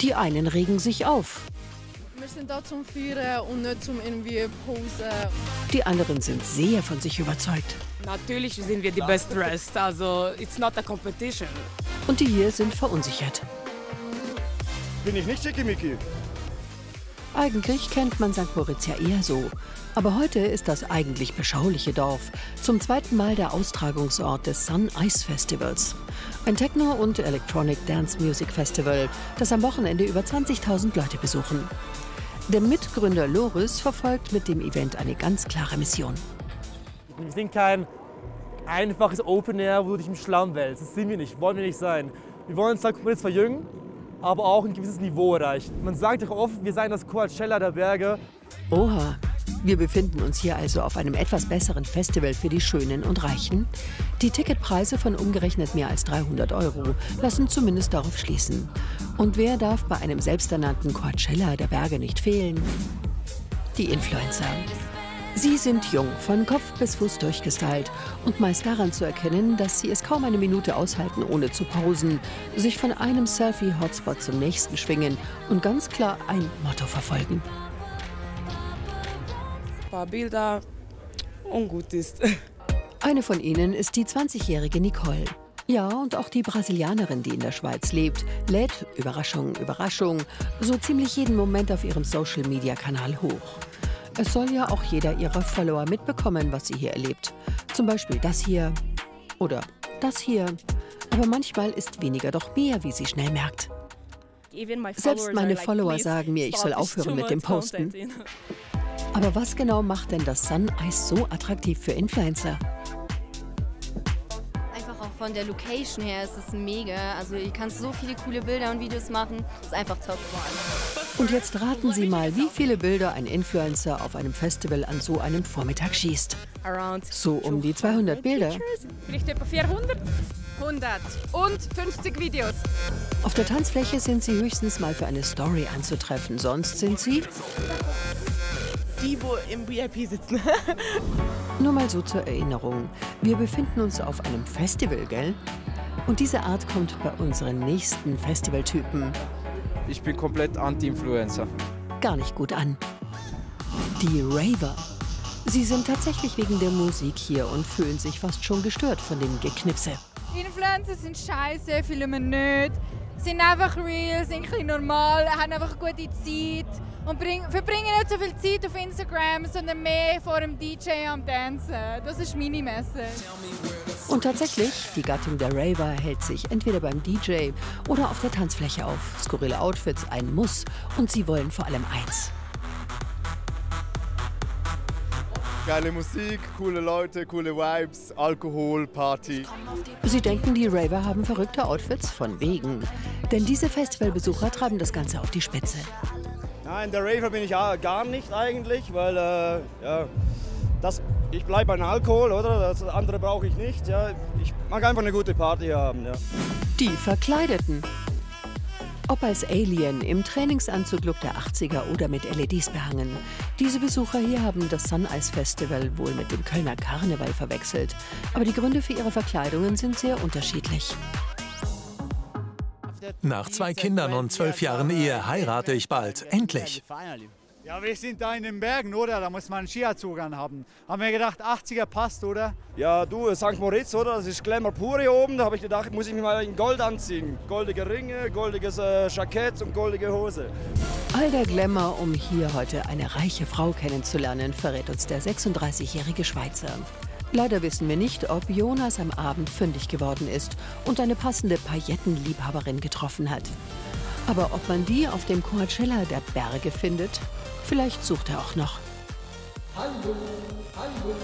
Die einen regen sich auf. Wir sind da zum Feiern und nicht zum irgendwie Posen. Die anderen sind sehr von sich überzeugt. Natürlich sind wir die best dressed, also it's not a competition. Und die hier sind verunsichert. Bin ich nicht schickimicki? Eigentlich kennt man St. Moritz ja eher so. Aber heute ist das eigentlich beschauliche Dorf zum zweiten Mal der Austragungsort des Sun Ice Festivals. Ein Techno- und Electronic Dance Music Festival, das am Wochenende über 20.000 Leute besuchen. Der Mitgründer Loris verfolgt mit dem Event eine ganz klare Mission. Wir sind kein einfaches Open Air, wo du dich im Schlamm wälzt. Das sind wir nicht, wollen wir nicht sein. Wir wollen St. Moritz verjüngen, aber auch ein gewisses Niveau erreichen. Man sagt doch oft, wir seien das Coachella der Berge. Oha, wir befinden uns hier also auf einem etwas besseren Festival für die Schönen und Reichen. Die Ticketpreise von umgerechnet mehr als 300 Euro lassen zumindest darauf schließen. Und wer darf bei einem selbsternannten Coachella der Berge nicht fehlen? Die Influencer. Sie sind jung, von Kopf bis Fuß durchgestylt und meist daran zu erkennen, dass sie es kaum eine Minute aushalten, ohne zu pausen, sich von einem Selfie-Hotspot zum nächsten schwingen und ganz klar ein Motto verfolgen. Ein paar Bilder ungut ist. Eine von ihnen ist die 20-jährige Nicole. Ja, und auch die Brasilianerin, die in der Schweiz lebt, lädt, Überraschung, Überraschung, so ziemlich jeden Moment auf ihrem Social-Media-Kanal hoch. Es soll ja auch jeder ihrer Follower mitbekommen, was sie hier erlebt. Zum Beispiel das hier oder das hier. Aber manchmal ist weniger doch mehr, wie sie schnell merkt. Selbst meine Follower sagen mir, ich soll aufhören mit dem Posten. Aber was genau macht denn das Sun Ice so attraktiv für Influencer? Von der Location her ist es mega. Also du kannst so viele coole Bilder und Videos machen. Das ist einfach top. Und jetzt raten Sie mal, wie viele Bilder ein Influencer auf einem Festival an so einem Vormittag schießt. So um die 200 Bilder. Vielleicht etwa 400? 100 und 50 Videos. Auf der Tanzfläche sind Sie höchstens mal für eine Story anzutreffen. Sonst sind Sie Die, wo im VIP sitzen. Nur mal so zur Erinnerung. Wir befinden uns auf einem Festival, gell? Und diese Art kommt bei unseren nächsten Festivaltypen Ich bin komplett Anti-Influencer. gar nicht gut an. Die Raver. Sie sind tatsächlich wegen der Musik hier und fühlen sich fast schon gestört von dem Geknipse. Influencer sind scheiße, filmen wir nicht. Sind einfach real, sind ein bisschen normal, haben einfach gute Zeit und bring, verbringen nicht so viel Zeit auf Instagram, sondern mehr vor dem DJ am Tanzen. Das ist meine Message. Und tatsächlich, die Gattung der Raver hält sich entweder beim DJ oder auf der Tanzfläche auf. Skurrile Outfits ein Muss und sie wollen vor allem eins. Geile Musik, coole Leute, coole Vibes, Alkohol, Party. Sie denken, die Raver haben verrückte Outfits? Von wegen. Denn diese Festivalbesucher treiben das Ganze auf die Spitze. Nein, der Raver bin ich gar nicht eigentlich, weil äh, ja, das, ich bleibe beim Alkohol, oder? Das andere brauche ich nicht. Ja. Ich mag einfach eine gute Party haben. Ja. Die Verkleideten. Ob als Alien, im Trainingsanzug-Look der 80er oder mit LEDs behangen. Diese Besucher hier haben das Sun Ice Festival wohl mit dem Kölner Karneval verwechselt. Aber die Gründe für ihre Verkleidungen sind sehr unterschiedlich. Nach zwei Kindern und zwölf Jahren Ehe heirate ich bald. Endlich. Ja, wir sind da in den Bergen, oder? Da muss man einen Skianzug anhaben. Haben wir gedacht, 80er passt, oder? ja, du, St. Moritz, oder? Das ist Glamour pur hier oben. Da habe ich gedacht, muss ich mich mal in Gold anziehen. Goldige Ringe, goldiges äh, Jackett und goldige Hose. All der Glamour, um hier heute eine reiche Frau kennenzulernen, verrät uns der 36-jährige Schweizer. Leider wissen wir nicht, ob Jonas am Abend fündig geworden ist und eine passende Paillettenliebhaberin getroffen hat. Aber ob man die auf dem Coachella der Berge findet, vielleicht sucht er auch noch. Hallo, hallo.